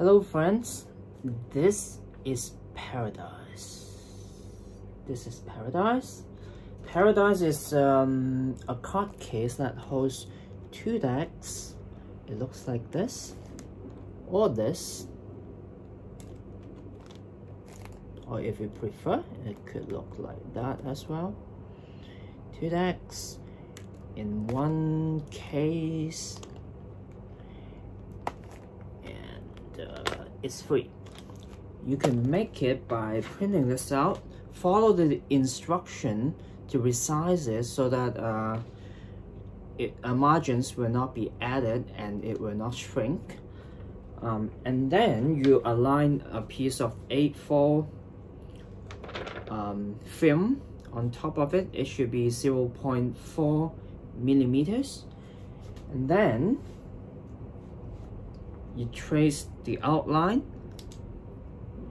Hello friends, this is Paradise. This is Paradise. Paradise is um, a card case that holds two decks. It looks like this, or this. Or if you prefer, it could look like that as well. Two decks in one case it's free. You can make it by printing this out, follow the instruction to resize it so that uh, it, uh, margins will not be added and it will not shrink. Um, and then you align a piece of A4 um, film on top of it. It should be 0.4 millimeters. And then you trace the outline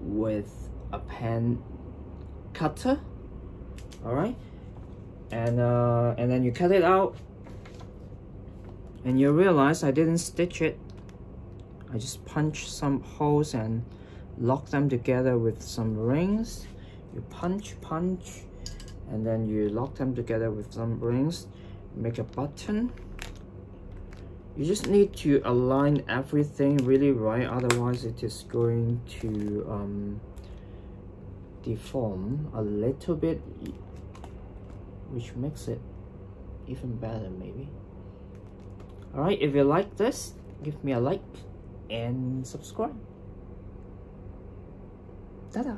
with a pen cutter all right and uh, and then you cut it out and you realize I didn't stitch it. I just punch some holes and lock them together with some rings. You punch punch and then you lock them together with some rings. Make a button you just need to align everything really right otherwise it is going to um, deform a little bit which makes it even better maybe. Alright if you like this give me a like and subscribe. Ta-da